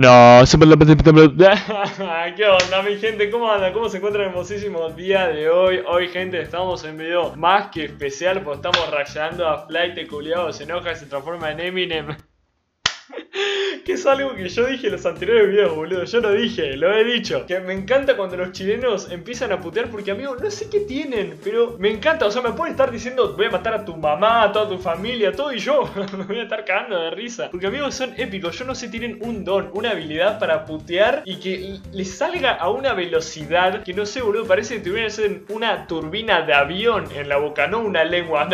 No, la ¿Qué onda mi gente? ¿Cómo anda? ¿Cómo se encuentra el hermosísimo día de hoy? Hoy gente estamos en video más que especial porque estamos rayando a Flight culiado se enoja y se transforma en Eminem que es algo que yo dije en los anteriores videos, boludo. Yo lo dije, lo he dicho. Que me encanta cuando los chilenos empiezan a putear porque, amigo, no sé qué tienen, pero me encanta. O sea, me pueden estar diciendo, voy a matar a tu mamá, a toda tu familia, todo y yo me voy a estar cagando de risa. Porque, amigos, son épicos. Yo no sé, tienen un don, una habilidad para putear y que les salga a una velocidad que no sé, boludo. Parece que tuvieran una turbina de avión en la boca, no una lengua.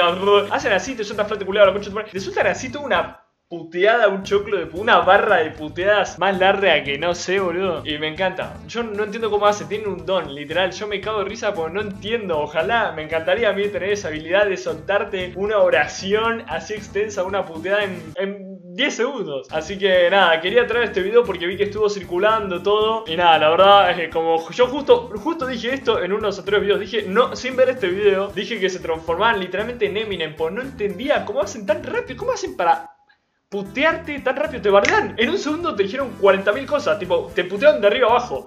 Hacen así, te sueltan flate culiado la concha de tu madre. Te sueltan así toda una puteada, un choclo de una barra de puteadas más larga que no sé, boludo. Y me encanta. Yo no entiendo cómo hace, tiene un don, literal. Yo me cago de risa porque no entiendo. Ojalá, me encantaría a mí tener esa habilidad de soltarte una oración así extensa, una puteada en, 10 segundos. Así que nada, quería traer este video porque vi que estuvo circulando todo. Y nada, la verdad es que como yo justo, justo dije esto en unos otros videos, dije, no, sin ver este video, dije que se transformaban literalmente en Eminem, pues no entendía cómo hacen tan rápido, cómo hacen para putearte tan rápido, te bardean. En un segundo te dijeron 40.000 cosas, tipo, te putearon de arriba abajo.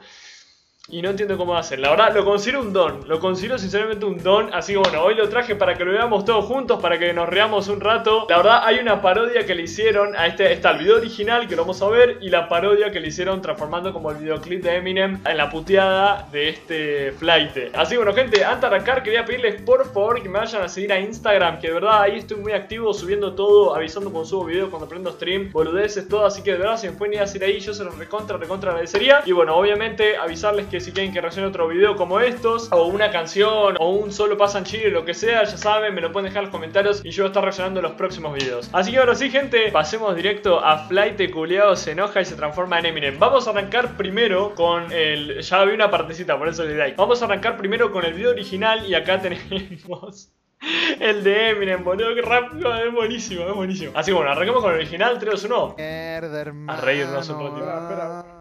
Y no entiendo cómo hacen. La verdad, lo considero un don. Lo considero sinceramente un don. Así que bueno, hoy lo traje para que lo veamos todos juntos, para que nos reamos un rato. La verdad, hay una parodia que le hicieron a este. Está el video original que lo vamos a ver. Y la parodia que le hicieron transformando como el videoclip de Eminem en la puteada de este flight. Así que bueno, gente, antes de arrancar, quería pedirles por favor que me vayan a seguir a Instagram. Que de verdad ahí estoy muy activo subiendo todo, avisando cuando subo video, cuando prendo stream, boludeces, todo. Así que de verdad, si me pueden ir a seguir ahí, yo se los recontra, recontra agradecería. Y bueno, obviamente, avisarles que si quieren que reaccione otro video como estos, o una canción, o un solo pasan chile, lo que sea, ya saben, me lo pueden dejar en los comentarios y yo voy a estar reaccionando en los próximos videos. Así que ahora sí, gente, pasemos directo a Flight culiado se enoja y se transforma en Eminem. Vamos a arrancar primero con el... Ya vi una partecita, por eso le like. Vamos a arrancar primero con el video original y acá tenemos... El de Eminem, boludo, que rápido, es buenísimo, es buenísimo. Así que bueno, arranquemos con el original, 3, 2, 1. A reírnos un ratito. Espera.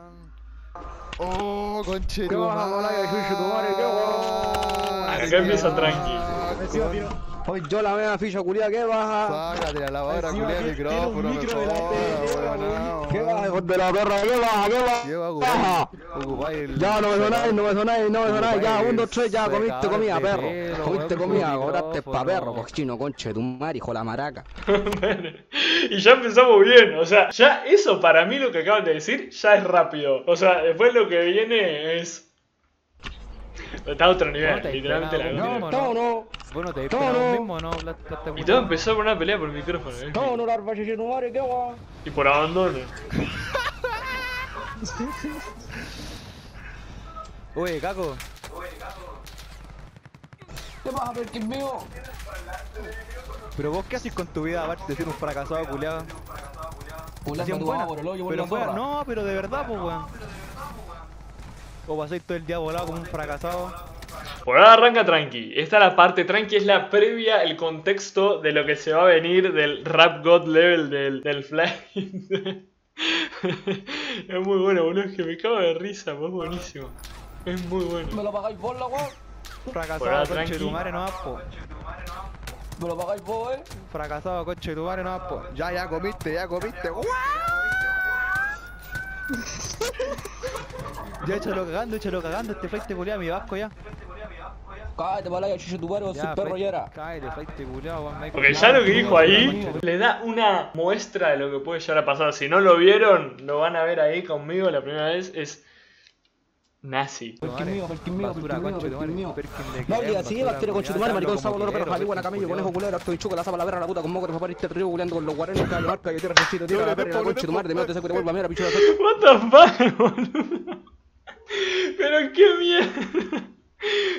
Oh, conche tu madre, Acá empieza tranqui. Hoy yo la veo ficha culia, ¿qué baja? Sácate la lavadora culia el micrófono, me jodas, ¿Qué baja, hijo de la perra? ¿Qué baja? ¿Qué baja? Ya, no me sonáis, no me sonáis, no me sonáis, ya, un, dos, tres, ya, comiste comida, perro. Comiste comida, cobraste pa' perro, cochino, conche, tu madre, hijo la maraca. y ya empezamos bien, o sea, ya eso para mí lo que acaban de decir ya es rápido. O sea, después lo que viene es... Está a otro nivel, literalmente la No, no, no. Bueno, te no. mismo, ¿no? y todo empezó por una pelea por el micrófono, ¿eh? No, no, la qué guay. Y por abandono. Oye, Caco. ¿Qué pasa, ver quién mío? Pero vos qué haces con tu vida aparte de ser un fracasado culiado. Culiado buena, pero fue, no, pero de verdad, pues weón. O pasáis todo el día volado como un fracasado. Por ahora arranca tranqui. Esta es la parte tranqui, es la previa, el contexto de lo que se va a venir del rap god level del, del fly. es muy bueno, boludo. Es que me cago de risa, pues, es buenísimo. Es muy bueno. ¿Me lo pagáis vos, la weón? Fracasado, conche tu madre, no po. ¿Me lo pagáis vos, eh? Fracasado, conche tu madre, no po. Ya, ya comiste, ya comiste. ya échalo cagando, échalo cagando, este flight culiado, mi vasco ya. Cállate, palaya, chucho tu paro, soy perro y era. Cállate, flight culiado, weón. Porque ya lo que dijo ahí le da una muestra de lo que puede llegar a pasar. Si no lo vieron, lo van a ver ahí conmigo la primera vez. Es Nazi. Perkin mío, perkin mío, perkin mío. No, y así, bacterio con chutumare, maricón, sábado, loro, perro, javi, buena camello, conejo, culero, acto y chuco, la zapa, la verga, la puta, con moco, papá, este río, culeando con los guarenes, caballo, marca, y tierra, rechito, tierra, la perra, con chutumare, de medio, te saco, te vuelva, mira, pichuda, What the fuck, boludo. Pero qué mierda.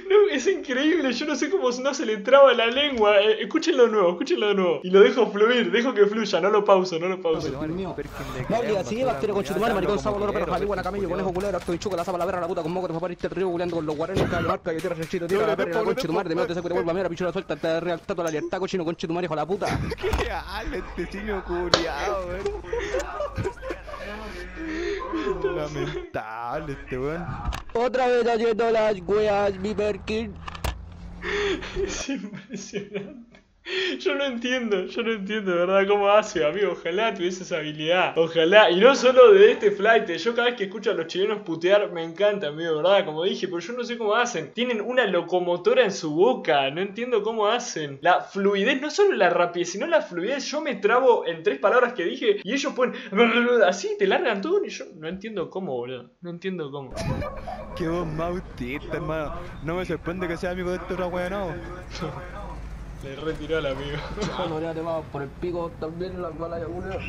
No, es increíble, yo no sé cómo no se le traba la lengua. Eh, escúchenlo de nuevo, escúchenlo de nuevo. Y lo dejo fluir, dejo que fluya, no lo pauso, no lo pauso. No, mío. No, así, bacterio con chutumare, maricón, sábado, loro, perro, javi, buena camello, conejo, culero, acto y chuco, la zapa, la verga, la puta, con moco, te papá, este río, culeando con los guarenes, caballo, marca, y tierra, rechito, la perra, con chutumare, de te saco, te vuelva, mira, pichuda, suelta, te real, tato la libertad, cochino, con hijo la puta. Qué ale este chino culiao, weón. Lamentable este weón. Otra vez haciendo las weas, mi Perkin. Es impresionante. Yo no entiendo, yo no entiendo de verdad cómo hace, amigo. Ojalá tuviese esa habilidad. Ojalá. Y no solo de este flight. Yo cada vez que escucho a los chilenos putear me encanta, amigo, ¿verdad? Como dije, pero yo no sé cómo hacen. Tienen una locomotora en su boca. No entiendo cómo hacen. La fluidez, no solo la rapidez, sino la fluidez. Yo me trabo en tres palabras que dije y ellos pueden. Así, te largan todo y yo no entiendo cómo, boludo. No entiendo cómo. Qué mautista, hermano. No me sorprende que sea amigo de weón, no. Le retiró al amigo. Bueno, ya te va por el pico también la bala culeo.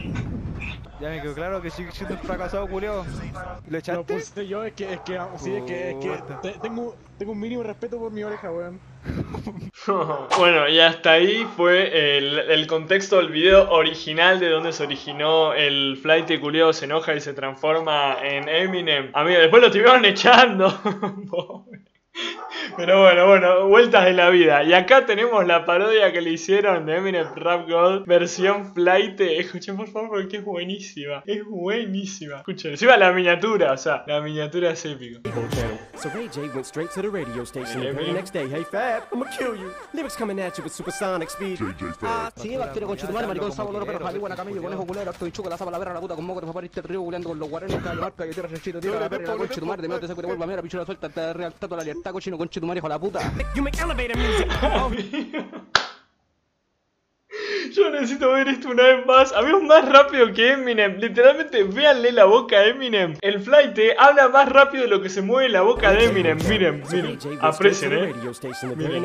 Ya me quedó claro que sigue siendo un fracasado, culeo. ¿Lo echaste? Lo puse yo, es que, es que, sí, es que, es que tengo, tengo un mínimo respeto por mi oreja, weón. bueno, y hasta ahí fue el, el, contexto del video original de donde se originó el flight de culeo se enoja y se transforma en Eminem. Amigo, después lo estuvieron echando. Pero bueno, bueno, vueltas de la vida. Y acá tenemos la parodia que le hicieron de Eminem Rap God, versión flight. Escuchen por favor porque es buenísima. Es buenísima. Escuchen, encima la miniatura, o sea, la miniatura es épico. So Ray J went straight to the radio station the very next day. Hey Fab, I'm gonna kill you. Lyrics coming at you with supersonic speed. Ah, sí, con chutumar, maricón, sabo, loro, perro, jalí, buena camello, conejo, culero, acto y chuca, la zapa, la verga, la puta, con moco, te papá, río, culeando con los guarenos, caballo, marca, que tierra, chanchito, tierra, la perra, la concha, tu madre, me te secuere, vuelva, mira, pichura, suelta, te real, tato, la libertad, cochino, concha, tu madre, hijo la puta. You make elevator music. Oh. Yo necesito ver esto una vez más. Había más rápido que Eminem. Literalmente, véanle la boca a Eminem. El flight eh, habla más rápido de lo que se mueve la boca de Eminem. Miren, miren. Aprecien, eh. Miren.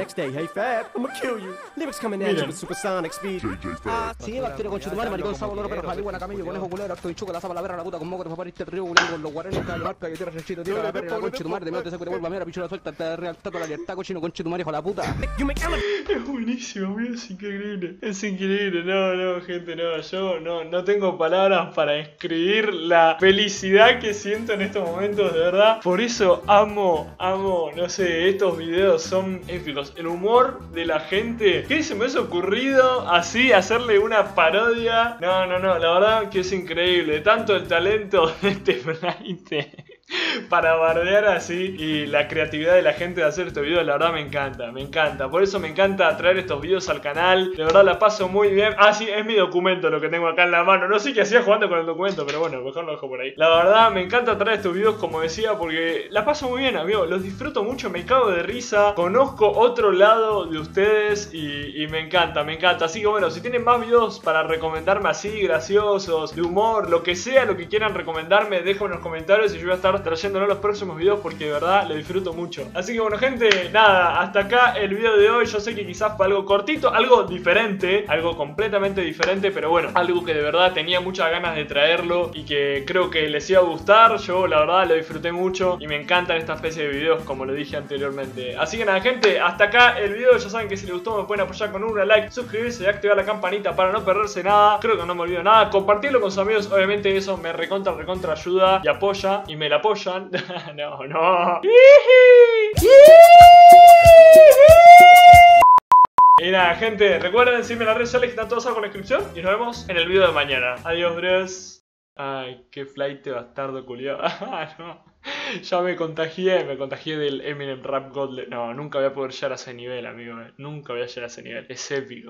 Es buenísimo, amigo, es increíble. Es increíble, no, no, gente, no. Yo no, no tengo palabras para escribir la felicidad que siento en estos momentos, de verdad. Por eso amo, amo, no sé, estos videos son épicos. El humor de la gente. ¿Qué se me ha ocurrido así hacerle una parodia? No, no, no, la verdad que es increíble. Tanto el talento de este flight para bardear así y la creatividad de la gente de hacer estos videos, la verdad me encanta, me encanta. Por eso me encanta traer estos videos al canal, de verdad la paso muy bien. Ah, sí, es mi documento lo que tengo acá en la mano. No sé qué hacía jugando con el documento, pero bueno, mejor lo dejo por ahí. La verdad me encanta traer estos videos, como decía, porque la paso muy bien, amigo. Los disfruto mucho, me cago de risa. Conozco otro lado de ustedes y, me encanta, me encanta. Así que bueno, si tienen más videos para recomendarme así, graciosos, de humor, lo que sea, lo que quieran recomendarme, déjenme en los comentarios y yo voy a estar trayéndonos los próximos videos porque de verdad lo disfruto mucho. Así que bueno gente, nada, hasta acá el video de hoy. Yo sé que quizás fue algo cortito, algo diferente, algo completamente diferente, pero bueno, algo que de verdad tenía muchas ganas de traerlo y que creo que les iba a gustar. Yo la verdad lo disfruté mucho y me encantan esta especie de videos como lo dije anteriormente. Así que nada gente, hasta acá el video. Ya saben que si les gustó me pueden apoyar con un like, suscribirse y activar la campanita para no perderse nada. Creo que no me olvido nada. Compartirlo con sus amigos, obviamente eso me recontra, recontra ayuda y apoya y me la apoya no, no. Y nada, gente, recuerden seguirme en las redes sociales que están todas con la descripción. Y nos vemos en el video de mañana. Adiós, bros. Ay, qué flight bastardo culiado. Ah. Ya me contagié, me contagié del Eminem Rap God. No, nunca voy a poder llegar a ese nivel, amigo. Nunca voy a llegar a ese nivel. Es épico.